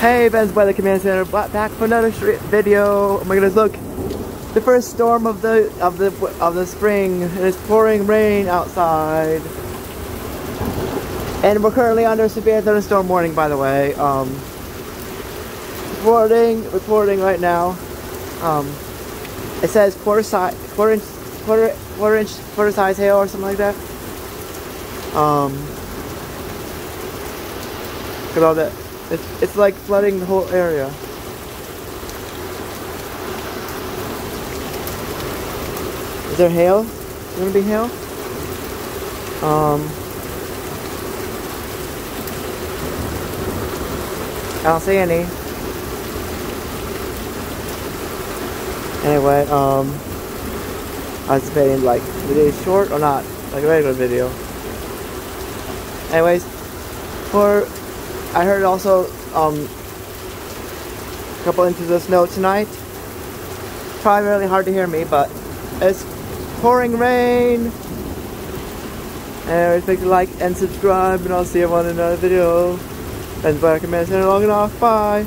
Hey, Ben's Weather Command Center, back for another video. Oh my goodness, look, the first storm of the of the of the spring, and it's pouring rain outside. And we're currently under severe thunderstorm warning, by the way. Um, reporting, reporting right now. Um, it says quarter size, quarter inch, quarter, quarter inch, quarter size hail or something like that. Um, all that. It's, it's like flooding the whole area. Is there hail? Is there gonna be hail? Um, I don't see any. Anyway, um, I was debating like, video short or not? Like a regular video. Anyways, for, I heard also, um, a couple inches of snow tonight. Probably really hard to hear me, but it's pouring rain. Anyways, make a like and subscribe, and I'll see you on another video. And a minute long enough. Bye.